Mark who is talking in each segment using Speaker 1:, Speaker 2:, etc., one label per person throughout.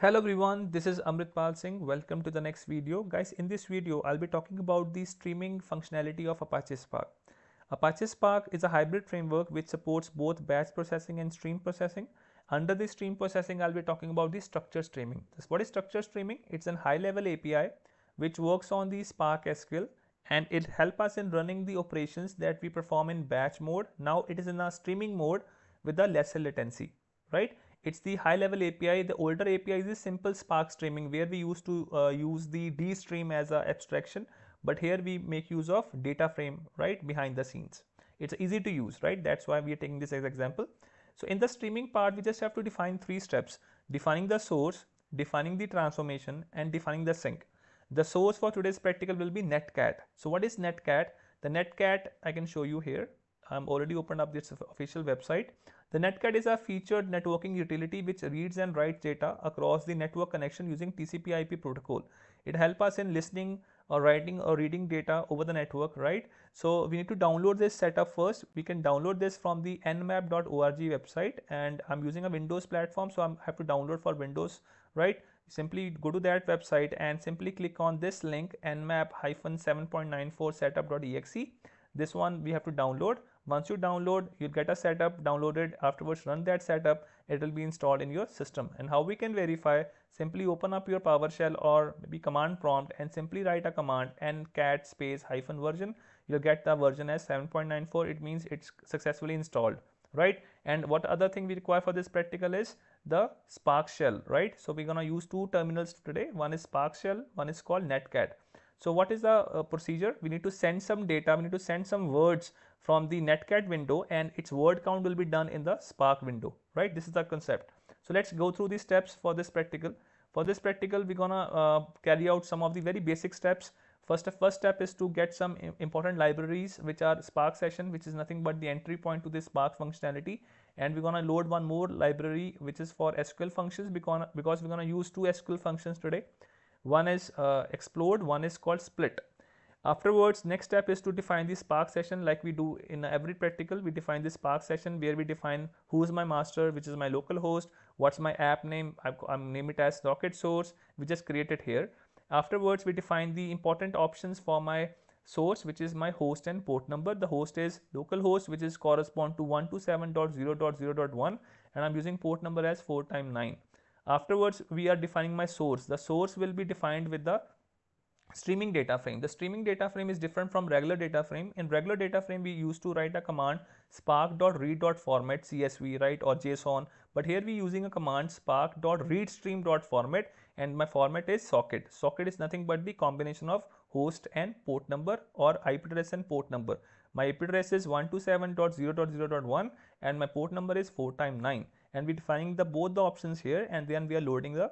Speaker 1: Hello everyone, this is Amritpal Singh. Welcome to the next video. Guys, in this video, I'll be talking about the streaming functionality of Apache Spark. Apache Spark is a hybrid framework which supports both batch processing and stream processing. Under the stream processing, I'll be talking about the structured streaming. What is structured streaming? It's a high level API which works on the Spark SQL and it helps us in running the operations that we perform in batch mode. Now it is in a streaming mode with a lesser latency, right? It's the high level API. The older API is simple Spark streaming where we used to uh, use the DStream as a abstraction, but here we make use of data frame right behind the scenes. It's easy to use, right? That's why we are taking this as example. So in the streaming part, we just have to define three steps, defining the source, defining the transformation and defining the sink. The source for today's practical will be netcat. So what is netcat? The netcat I can show you here. I'm already opened up this official website. The netcat is a featured networking utility which reads and writes data across the network connection using TCP IP protocol. It helps us in listening or writing or reading data over the network, right? So we need to download this setup first. We can download this from the nmap.org website and I'm using a Windows platform. So I have to download for Windows, right? Simply go to that website and simply click on this link nmap-7.94 setup.exe. This one we have to download once you download, you'll get a setup downloaded. Afterwards, run that setup. It will be installed in your system. And how we can verify? Simply open up your PowerShell or maybe command prompt and simply write a command ncat space hyphen version. You'll get the version as 7.94. It means it's successfully installed, right? And what other thing we require for this practical is the Spark shell, right? So we're gonna use two terminals today. One is Spark shell, one is called netcat. So what is the uh, procedure? We need to send some data, we need to send some words from the netcat window and its word count will be done in the spark window, right? This is the concept. So let's go through the steps for this practical. For this practical, we're gonna uh, carry out some of the very basic steps. First, the first step is to get some important libraries, which are Spark session, which is nothing but the entry point to this Spark functionality. And we're gonna load one more library, which is for SQL functions because, because we're gonna use two SQL functions today. One is uh, explode, one is called split. Afterwards, next step is to define the Spark session like we do in every practical. We define the Spark session where we define who is my master, which is my local host, what's my app name, I'm um, name it as socket source, we just create it here. Afterwards, we define the important options for my source, which is my host and port number. The host is localhost, which is correspond to 127.0.0.1 and I'm using port number as 4 times 9 afterwards we are defining my source the source will be defined with the streaming data frame. The streaming data frame is different from regular data frame. In regular data frame we used to write a command spark.read.format csv right or json. But here we using a command spark.readstream.format and my format is socket. Socket is nothing but the combination of host and port number or ip address and port number. My ip address is 127.0.0.1 and my port number is 4 times 9 and we defining the both the options here and then we are loading the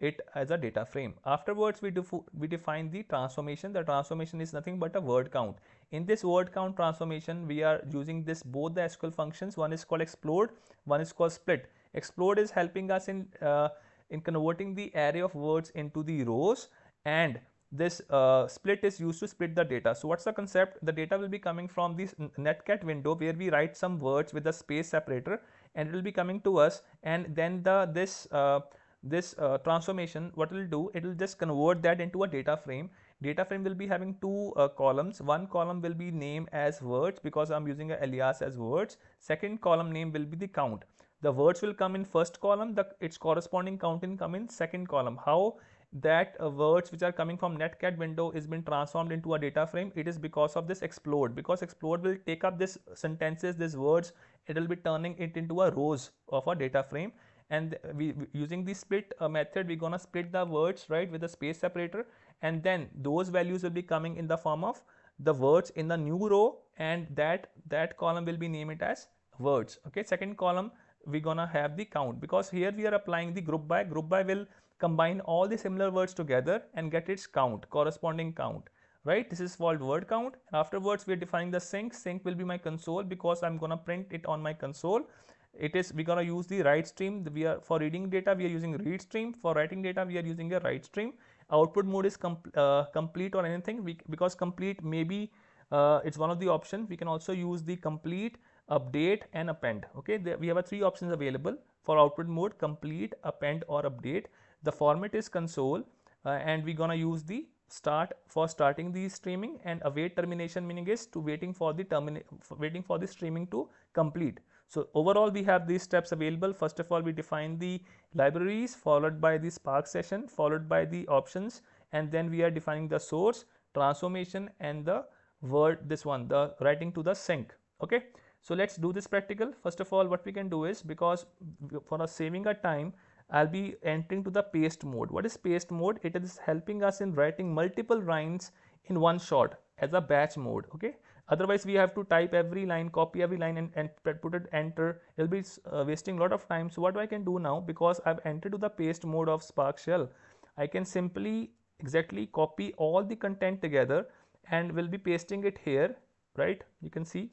Speaker 1: it as a data frame. Afterwards we, we define the transformation. The transformation is nothing but a word count. In this word count transformation we are using this both the sql functions. One is called explode one is called split. Explode is helping us in uh, in converting the array of words into the rows and this uh, split is used to split the data. So what's the concept? The data will be coming from this netcat window where we write some words with a space separator and it will be coming to us and then the this uh, this uh, transformation what it will do it will just convert that into a data frame. Data frame will be having two uh, columns. One column will be name as words because i'm using a alias as words. Second column name will be the count. The words will come in first column the its corresponding count in come in second column. How that uh, words which are coming from netcat window is been transformed into a data frame it is because of this explode. Because explode will take up this sentences these words it will be turning it into a rows of a data frame and we using the split uh, method we're gonna split the words right with a space separator. And then those values will be coming in the form of the words in the new row and that that column will be named as words. Okay second column we're gonna have the count because here we are applying the group by. Group by will combine all the similar words together and get its count corresponding count right? This is called word count. Afterwards we're defining the sink sink will be my console because i'm gonna print it on my console it is we're gonna use the write stream. We are for reading data we are using read stream. For writing data we are using a write stream. Output mode is com uh, complete or anything. We, because complete maybe uh, it's one of the options we can also use the complete update and append. Okay there, we have a three options available for output mode complete append or update. The format is console uh, and we're gonna use the start for starting the streaming and await termination meaning is to waiting for the terminate waiting for the streaming to complete. So overall we have these steps available. First of all we define the libraries followed by the spark session followed by the options and then we are defining the source transformation and the word this one the writing to the sink okay? So let's do this practical. First of all what we can do is because for us saving our time I'll be entering to the paste mode. What is paste mode? It is helping us in writing multiple lines in one shot as a batch mode. Okay. Otherwise, we have to type every line, copy every line and, and put it enter. It'll be uh, wasting a lot of time. So what I can do now because I've entered to the paste mode of Spark Shell, I can simply exactly copy all the content together and we'll be pasting it here, right? You can see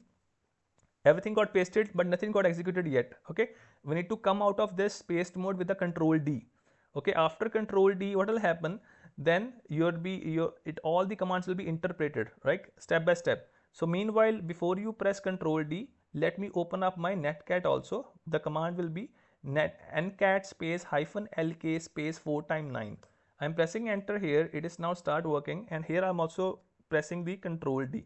Speaker 1: everything got pasted but nothing got executed yet okay we need to come out of this paste mode with the control d. Okay after control d what will happen? Then you'll be your it all the commands will be interpreted right? Step by step. So meanwhile before you press control d let me open up my netcat also. The command will be net ncat space hyphen lk space 4 time 9 i'm pressing enter here. It is now start working. And here i'm also pressing the control d.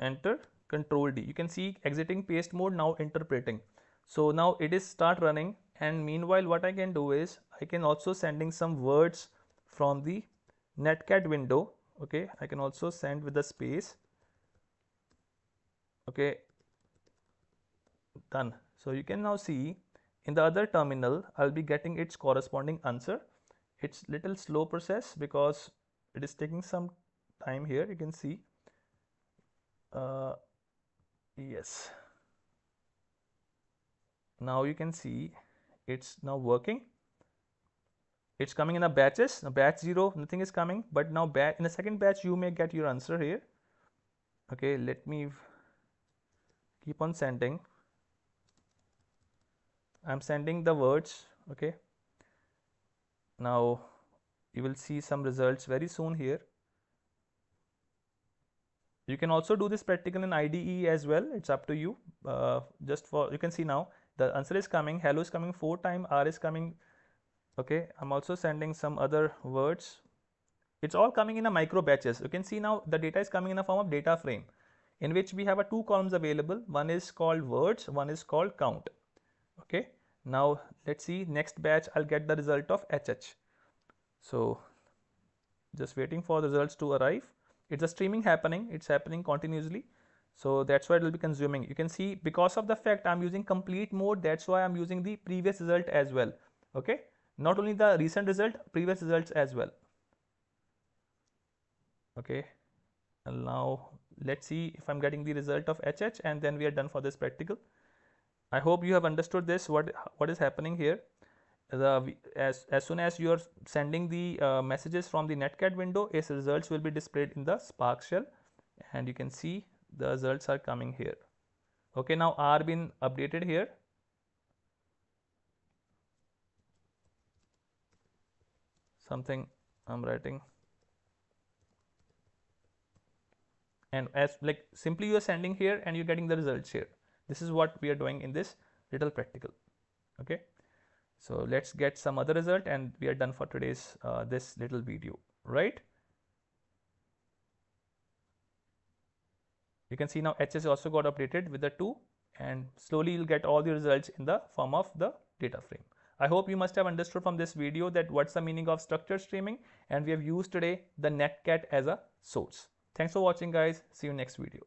Speaker 1: Enter control D. You can see exiting paste mode now interpreting. So now it is start running and meanwhile what I can do is I can also sending some words from the netcat window okay? I can also send with the space okay? Done. So you can now see in the other terminal I'll be getting its corresponding answer. It's little slow process because it is taking some time here. You can see uh, yes. Now you can see it's now working. It's coming in a batches. Batch 0 nothing is coming. But now in the second batch you may get your answer here. Okay let me keep on sending. I'm sending the words okay? Now you will see some results very soon here you can also do this practical in IDE as well. It's up to you. Uh, just for you can see now the answer is coming. Hello is coming four time. R is coming. Okay. I'm also sending some other words. It's all coming in a micro batches. You can see now the data is coming in a form of data frame in which we have a two columns available. One is called words. One is called count. Okay. Now let's see next batch. I'll get the result of HH. So just waiting for the results to arrive it's a streaming happening. It's happening continuously. So that's why it will be consuming. You can see because of the fact i'm using complete mode that's why i'm using the previous result as well. Okay? Not only the recent result previous results as well. Okay? And now let's see if i'm getting the result of hh and then we are done for this practical. I hope you have understood this what what is happening here the as, as soon as you are sending the uh, messages from the netcat window its results will be displayed in the spark shell. And you can see the results are coming here. Okay now r been updated here. Something i'm writing. And as like simply you are sending here and you're getting the results here. This is what we are doing in this little practical. Okay so let's get some other result and we are done for today's uh, this little video right you can see now HS also got updated with the 2 and slowly you'll get all the results in the form of the data frame. I hope you must have understood from this video that what's the meaning of structured streaming and we have used today the netcat as a source. Thanks for watching guys. See you next video.